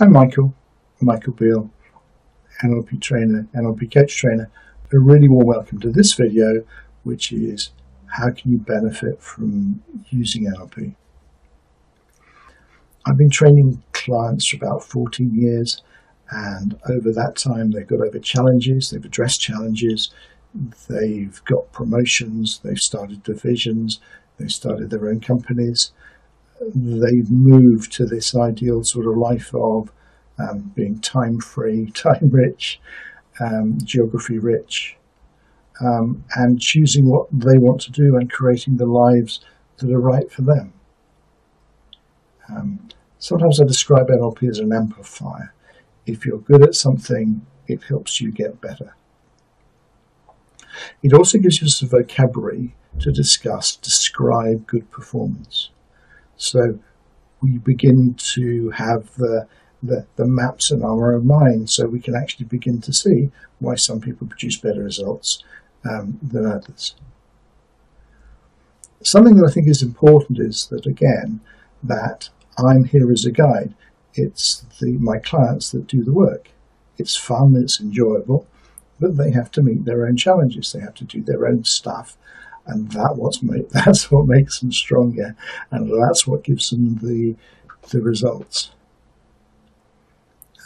I'm Michael, Michael Beale, NLP trainer, NLP coach trainer. A really warm welcome to this video, which is how can you benefit from using NLP? I've been training clients for about 14 years, and over that time, they've got over challenges, they've addressed challenges, they've got promotions, they've started divisions, they've started their own companies, they've moved to this ideal sort of life of um, being time free, time rich, um, geography rich, um, and choosing what they want to do and creating the lives that are right for them. Um, sometimes I describe NLP as an amplifier. If you're good at something, it helps you get better. It also gives you some vocabulary to discuss, describe good performance. So we begin to have the, the, the maps in our own mind so we can actually begin to see why some people produce better results um, than others. Something that I think is important is that, again, that I'm here as a guide. It's the, my clients that do the work. It's fun, it's enjoyable, but they have to meet their own challenges. They have to do their own stuff and that what's make, that's what makes them stronger, and that's what gives them the the results.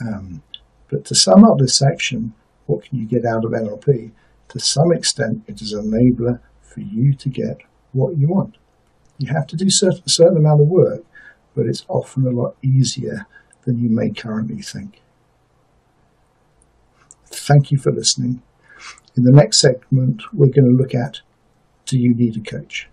Um, but to sum up this section, what can you get out of NLP? To some extent, it is an enabler for you to get what you want. You have to do certain, a certain amount of work, but it's often a lot easier than you may currently think. Thank you for listening. In the next segment, we're going to look at do you need a coach?